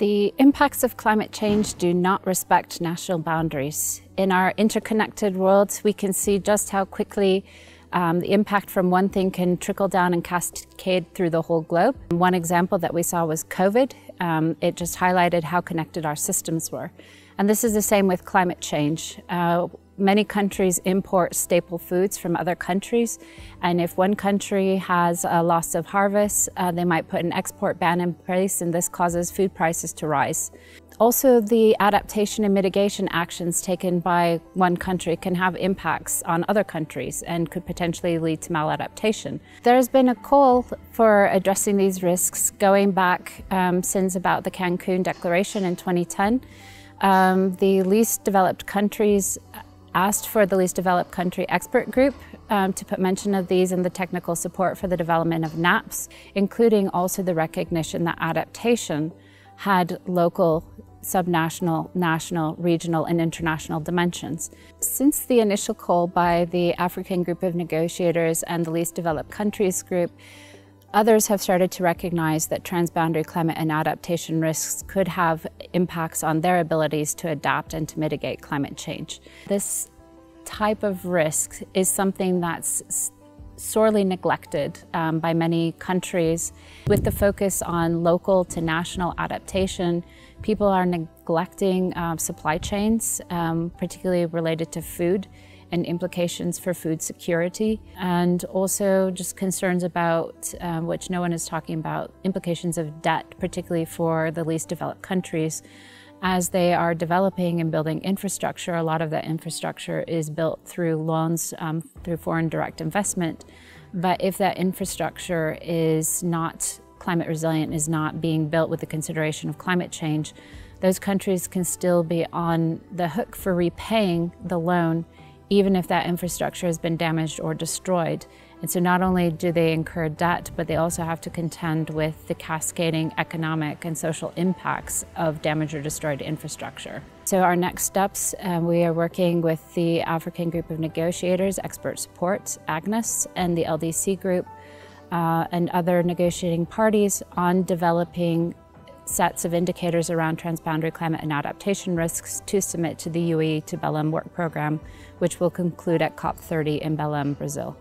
The impacts of climate change do not respect national boundaries. In our interconnected world, we can see just how quickly um, the impact from one thing can trickle down and cascade through the whole globe. One example that we saw was COVID. Um, it just highlighted how connected our systems were. And this is the same with climate change. Uh, many countries import staple foods from other countries, and if one country has a loss of harvest, uh, they might put an export ban in place, and this causes food prices to rise. Also, the adaptation and mitigation actions taken by one country can have impacts on other countries and could potentially lead to maladaptation. There has been a call for addressing these risks going back um, since about the Cancun Declaration in 2010. Um, the least developed countries asked for the least developed country expert group um, to put mention of these in the technical support for the development of NAPs, including also the recognition that adaptation had local, subnational, national, regional, and international dimensions. Since the initial call by the African Group of Negotiators and the Least Developed Countries Group, Others have started to recognize that transboundary climate and adaptation risks could have impacts on their abilities to adapt and to mitigate climate change. This type of risk is something that's sorely neglected um, by many countries. With the focus on local to national adaptation, people are neglecting uh, supply chains, um, particularly related to food and implications for food security, and also just concerns about, um, which no one is talking about, implications of debt, particularly for the least developed countries. As they are developing and building infrastructure, a lot of that infrastructure is built through loans, um, through foreign direct investment. But if that infrastructure is not climate resilient, is not being built with the consideration of climate change, those countries can still be on the hook for repaying the loan even if that infrastructure has been damaged or destroyed. And so not only do they incur debt, but they also have to contend with the cascading economic and social impacts of damaged or destroyed infrastructure. So our next steps, um, we are working with the African Group of Negotiators, Expert Support, AGNES, and the LDC Group, uh, and other negotiating parties on developing sets of indicators around transboundary climate and adaptation risks to submit to the UAE to Belém work program, which will conclude at COP30 in Belém, Brazil.